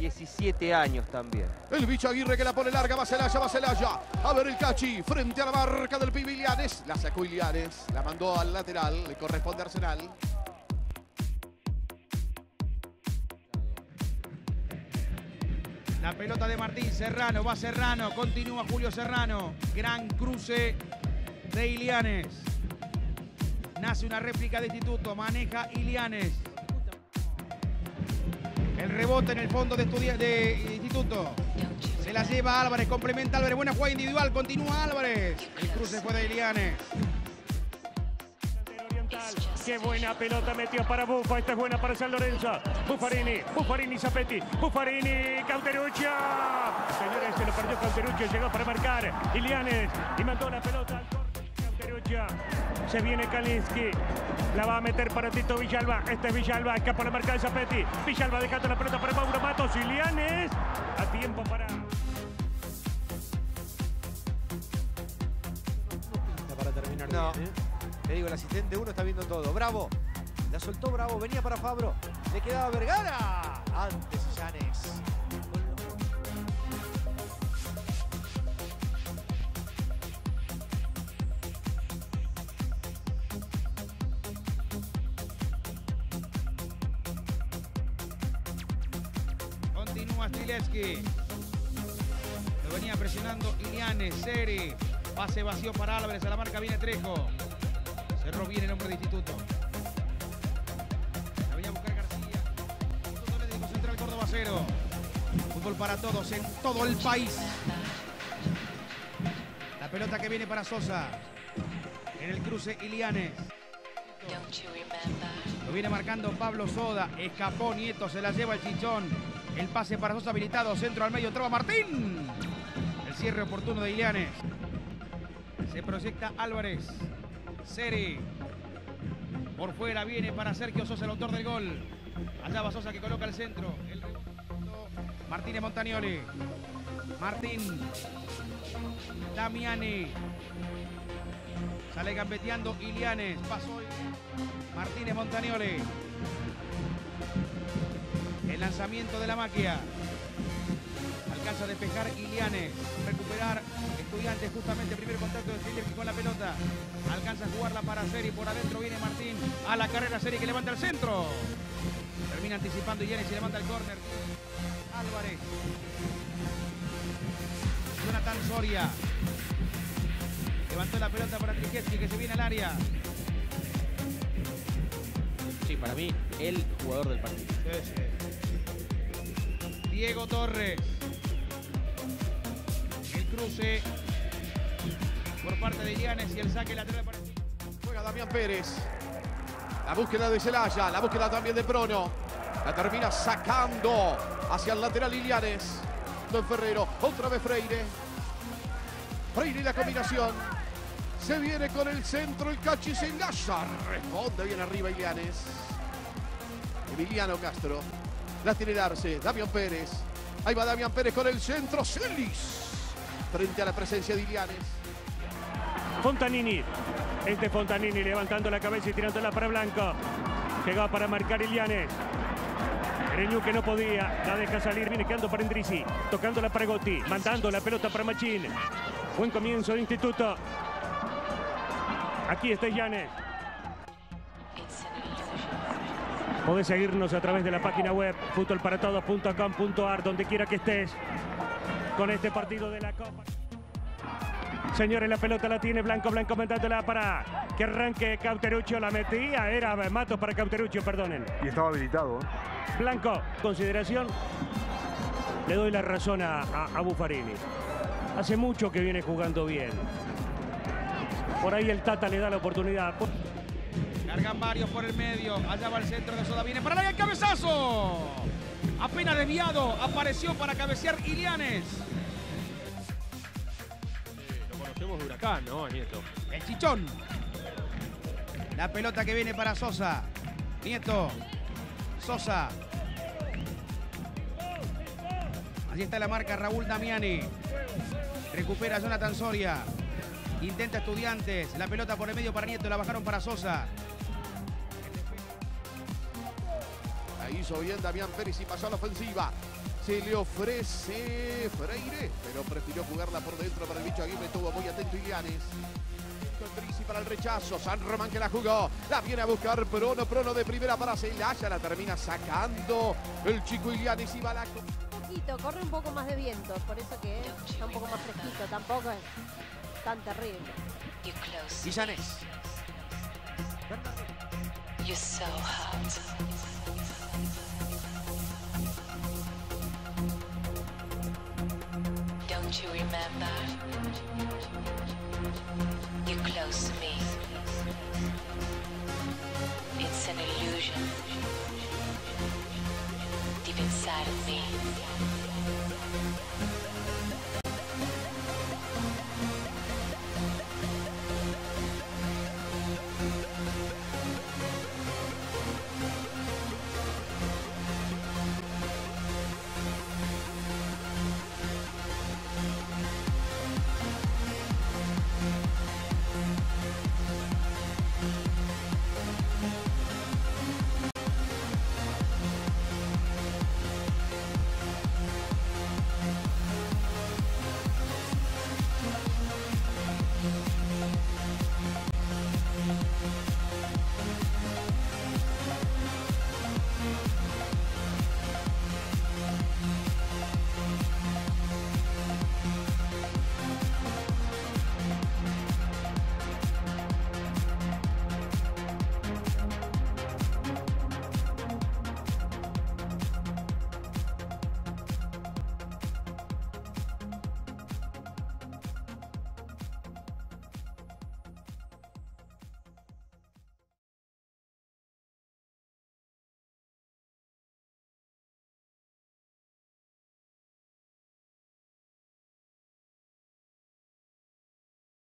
17 años también. El bicho Aguirre que la pone larga, va Celaya, va Celaya. A ver el cachi, frente a la marca del pibe Ilianes. La sacó Ilianes, la mandó al lateral, le corresponde a Arsenal. La pelota de Martín Serrano, va Serrano, continúa Julio Serrano. Gran cruce de Ilianes. Nace una réplica de instituto, maneja Ilianes. El rebote en el fondo de, de instituto. Se la lleva Álvarez, complementa Álvarez. Buena jugada individual, continúa Álvarez. El cruce fue de Ilianes. Qué buena pelota metió para Bufa. Esta es buena para San Lorenzo. Buffarini, Buffarini, Zapetti, Buffarini, Cauteruccia. Señores, se lo perdió Cauteruccia. Llegó para marcar Ilianes y mandó la pelota al corte. Cauteruccia. Se viene Kalinski. La va a meter para Tito Villalba. Este es Villalba. Escapa la marca de Zapetti. Villalba dejando la pelota para Mauro Matos. Ilianes. A tiempo para. Para terminar No. bien, ¿eh? Te digo, el asistente uno está viendo todo. Bravo. La soltó Bravo. Venía para Fabro. Le quedaba Vergara. Antes Llanes. Continúa Stilevski. Lo venía presionando Ilianes, Seri. Pase vacío para Álvarez, a la marca viene Trejo. Cerró bien el hombre de instituto. La venía a buscar García. Central Córdoba cero. Fútbol para todos en todo el país. La pelota que viene para Sosa. En el cruce Ilianes. Lo viene marcando Pablo Soda. Escapó Nieto, se la lleva el chichón. El pase para Sosa habilitado. Centro al medio, entraba Martín. El cierre oportuno de Ilianes. Se proyecta Álvarez. Seri. Por fuera viene para Sergio Sosa, el autor del gol. Allá va Sosa que coloca el centro. El Martínez Montagnoli. Martín. Damiani. Sale gambeteando Ilianes. Pasó Martínez Montagnoli. El lanzamiento de la maquia. Alcanza a despejar Ilianes. Recuperar Estudiantes justamente primer contacto de Zielinski con la pelota. Alcanza a jugarla para Seri. Por adentro viene Martín. A la carrera Seri que levanta el centro. Termina anticipando Ilianes y levanta el córner. Álvarez. Jonathan Soria. Levantó la pelota para Trijeski que se viene al área. Sí, para mí, el jugador del partido. Diego Torres. El cruce por parte de Ilianes y el saque lateral para Juega Damián Pérez. La búsqueda de Celaya, la búsqueda también de Prono. La termina sacando hacia el lateral Ilianes. Don Ferrero, otra vez Freire. Freire y la combinación. Se viene con el centro, el cachi se enlaza. Responde bien arriba Ilianes. Emiliano Castro. La tiene Arce. Damián Pérez. Ahí va Damián Pérez con el centro. Celis. Frente a la presencia de Ilianes. Fontanini. Este Fontanini levantando la cabeza y tirándola para Blanco. Llegaba para marcar Ilianes. Ereñu que no podía, la deja salir, viene quedando para Indrisi. Tocándola para Gotti, mandando la pelota para Machín. Buen comienzo de Instituto. Aquí está Llanes. Podés seguirnos a través de la página web futbolparatodos.com.ar donde quiera que estés con este partido de la Copa. Señores, la pelota la tiene Blanco, Blanco mandándola para que arranque Cauteruccio. La metía, era Matos para Cauteruccio, perdonen. Y estaba habilitado. ¿eh? Blanco, consideración. Le doy la razón a, a, a Buffarini. Hace mucho que viene jugando bien. Por ahí el Tata le da la oportunidad. Cargan varios por el medio. Allá va el centro de Soda. Viene para el área, el cabezazo. Apenas desviado. Apareció para cabecear Ilianes. Lo conocemos de Huracán, ¿no, Nieto? El chichón. La pelota que viene para Sosa. Nieto. Sosa. Allí está la marca Raúl Damiani. Recupera Jonathan Soria. Intenta Estudiantes. La pelota por el medio para Nieto. La bajaron para Sosa. Hizo bien Damián Pérez y pasó a la ofensiva. Se le ofrece Freire, pero prefirió jugarla por dentro para el bicho Aguirre. Estuvo muy atento Ilianes. Trisi para el rechazo. San Román que la jugó. La viene a buscar Prono. Prono de primera para Celaya. La termina sacando. El chico Ilianes y la Un poquito, corre un poco más de viento, por eso que está un poco más fresquito, tampoco es tan terrible. Illanes. You're so hot. You remember? You're close to me. It's an illusion. Deep inside of me.